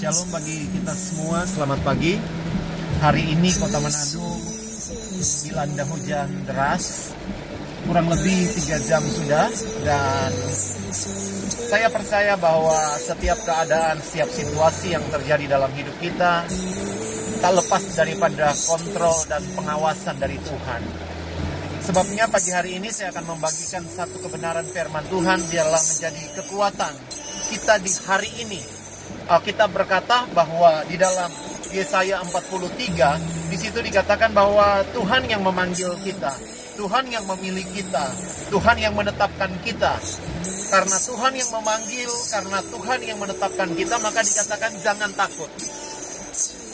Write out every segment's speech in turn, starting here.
Shalom bagi kita semua, selamat pagi. Hari ini kota Manado dilanda hujan deras, kurang lebih tiga jam sudah, dan saya percaya bahwa setiap keadaan, setiap situasi yang terjadi dalam hidup kita, tak lepas daripada kontrol dan pengawasan dari Tuhan. Sebabnya pagi hari ini saya akan membagikan satu kebenaran firman Tuhan biarlah menjadi kekuatan kita di hari ini. Kita berkata bahwa di dalam Yesaya 43 di situ dikatakan bahwa Tuhan yang memanggil kita, Tuhan yang memilih kita, Tuhan yang menetapkan kita. Karena Tuhan yang memanggil, karena Tuhan yang menetapkan kita, maka dikatakan jangan takut.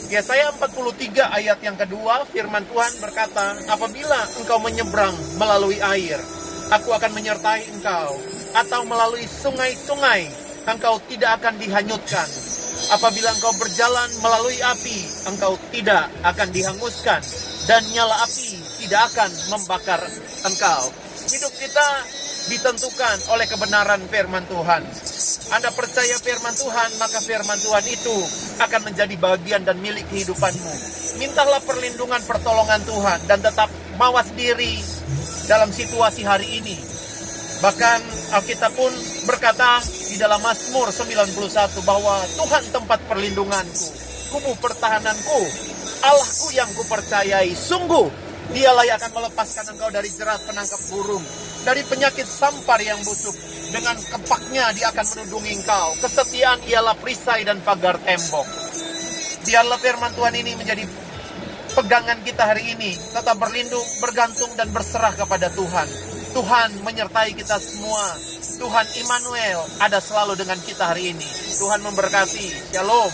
Yesaya 43 ayat yang kedua, firman Tuhan berkata, apabila engkau menyeberang melalui air, aku akan menyertai engkau. Atau melalui sungai-sungai, engkau tidak akan dihanyutkan. Apabila engkau berjalan melalui api, engkau tidak akan dihanguskan. Dan nyala api tidak akan membakar engkau. Hidup kita ditentukan oleh kebenaran firman Tuhan. Anda percaya firman Tuhan, maka firman Tuhan itu akan menjadi bagian dan milik kehidupanmu. Mintalah perlindungan pertolongan Tuhan dan tetap mawas diri dalam situasi hari ini. Bahkan Alkitab pun berkata di dalam Mazmur 91 bahwa Tuhan tempat perlindunganku, kubu pertahananku, Allahku yang kupercayai. Sungguh dialah yang akan melepaskan engkau dari jerat penangkap burung, dari penyakit sampar yang busuk. Dengan kepaknya dia akan menundungi engkau. Kesetiaan ialah perisai dan pagar tembok. Biarlah firman Tuhan ini menjadi pegangan kita hari ini. Tetap berlindung, bergantung, dan berserah kepada Tuhan. Tuhan menyertai kita semua. Tuhan Immanuel ada selalu dengan kita hari ini. Tuhan memberkati. Shalom.